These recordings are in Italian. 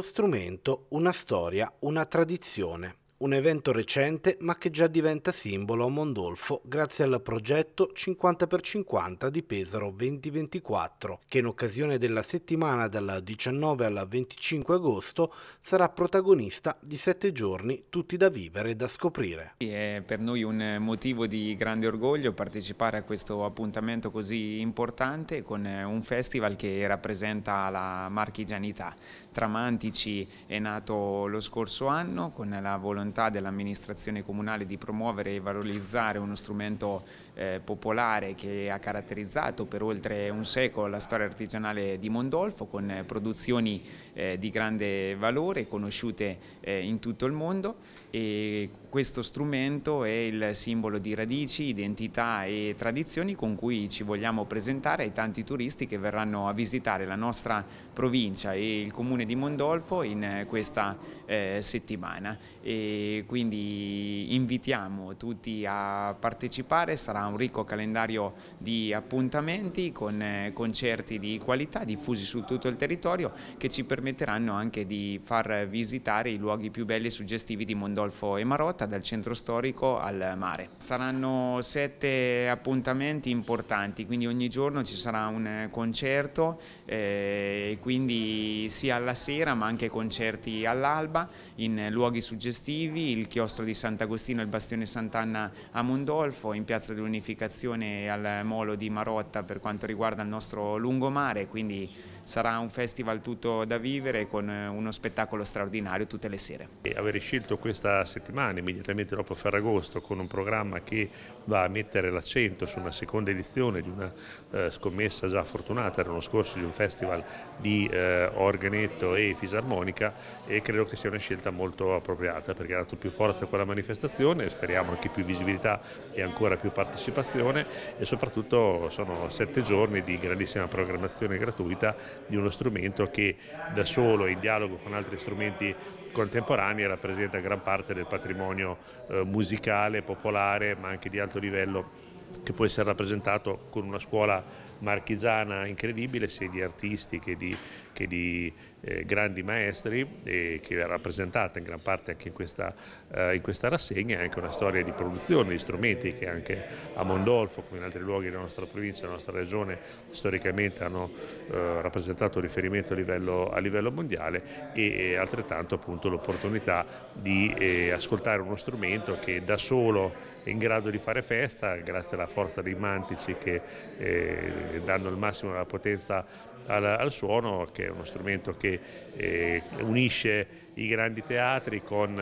Uno strumento, una storia, una tradizione. Un evento recente ma che già diventa simbolo a Mondolfo grazie al progetto 50x50 di Pesaro 2024 che in occasione della settimana dal 19 al 25 agosto sarà protagonista di sette giorni tutti da vivere e da scoprire. È per noi un motivo di grande orgoglio partecipare a questo appuntamento così importante con un festival che rappresenta la marchigianità. Tramantici è nato lo scorso anno con la volontà volontà dell'amministrazione comunale di promuovere e valorizzare uno strumento eh, popolare che ha caratterizzato per oltre un secolo la storia artigianale di Mondolfo con eh, produzioni eh, di grande valore conosciute eh, in tutto il mondo e questo strumento è il simbolo di radici, identità e tradizioni con cui ci vogliamo presentare ai tanti turisti che verranno a visitare la nostra provincia e il comune di Mondolfo in eh, questa eh, settimana. E quindi invitiamo tutti a partecipare, sarà un ricco calendario di appuntamenti con eh, concerti di qualità diffusi su tutto il territorio che ci permetteranno anche di far visitare i luoghi più belli e suggestivi di Mondolfo e Marotta dal centro storico al mare. Saranno sette appuntamenti importanti, quindi ogni giorno ci sarà un concerto, eh, quindi sia alla sera ma anche concerti all'alba in luoghi suggestivi attivi, il chiostro di Sant'Agostino e il bastione Sant'Anna a Mondolfo, in piazza dell'Unificazione al Molo di Marotta per quanto riguarda il nostro lungomare, quindi sarà un festival tutto da vivere con uno spettacolo straordinario tutte le sere. E avere scelto questa settimana immediatamente dopo Ferragosto con un programma che va a mettere l'accento su una seconda edizione di una eh, scommessa già fortunata l'anno scorso di un festival di eh, organetto e fisarmonica e credo che sia una scelta molto appropriata perché dato più forza a quella manifestazione, speriamo anche più visibilità e ancora più partecipazione e soprattutto sono sette giorni di grandissima programmazione gratuita di uno strumento che da solo in dialogo con altri strumenti contemporanei rappresenta gran parte del patrimonio eh, musicale, popolare ma anche di alto livello che può essere rappresentato con una scuola marchigiana incredibile sia di artisti che di, che di eh, grandi maestri e che è rappresentata in gran parte anche in questa, eh, in questa rassegna, è anche una storia di produzione di strumenti che anche a Mondolfo come in altri luoghi della nostra provincia, della nostra regione storicamente hanno eh, rappresentato riferimento a livello, a livello mondiale e, e altrettanto l'opportunità di eh, ascoltare uno strumento che da solo è in grado di fare festa grazie alla forza dei mantici che eh, danno il massimo della potenza al, al, suono, che è uno strumento che eh, unisce i grandi teatri con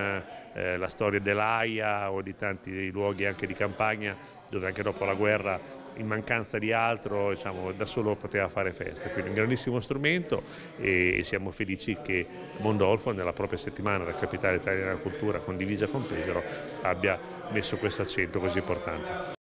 eh, la storia dell'Aia o di tanti luoghi anche di campagna dove anche dopo la guerra in mancanza di altro diciamo, da solo poteva fare festa, quindi un grandissimo strumento e siamo felici che Mondolfo nella propria settimana la capitale italiana della cultura condivisa con Pesaro abbia messo questo accento così importante.